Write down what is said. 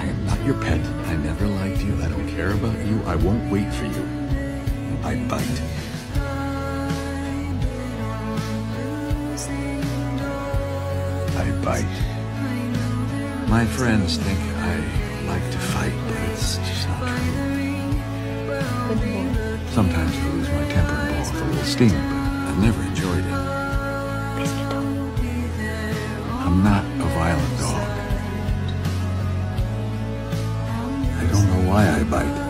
I am not your pet. I never liked you. I don't care about you. I won't wait for you. I bite. I bite. My friends think I like to fight, but it's just not true. Sometimes I lose my temper and blow off a little steam, but I've never enjoyed it. I'm not a violent dog. Why I bite.